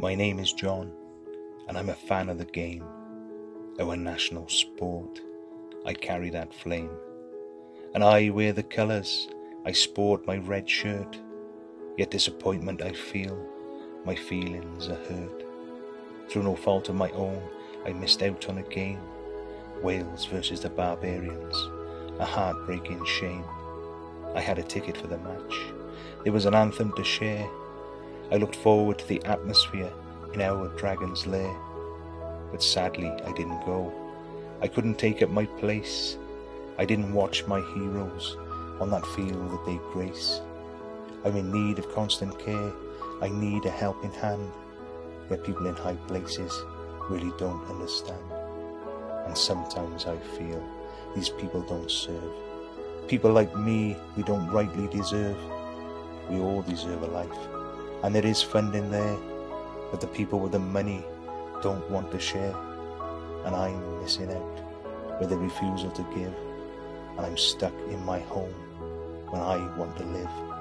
My name is John, and I'm a fan of the game. Oh, Our national sport, I carry that flame. And I wear the colours, I sport my red shirt. Yet disappointment I feel, my feelings are hurt. Through no fault of my own, I missed out on a game. Wales versus the Barbarians, a heartbreaking shame. I had a ticket for the match. There was an anthem to share. I looked forward to the atmosphere in our dragon's lair. But sadly, I didn't go. I couldn't take up my place. I didn't watch my heroes on that field that they grace. I'm in need of constant care. I need a helping hand. Yet people in high places really don't understand. And sometimes I feel these people don't serve. People like me, we don't rightly deserve. We all deserve a life. And there is funding there, but the people with the money don't want to share. And I'm missing out with the refusal to give. And I'm stuck in my home when I want to live.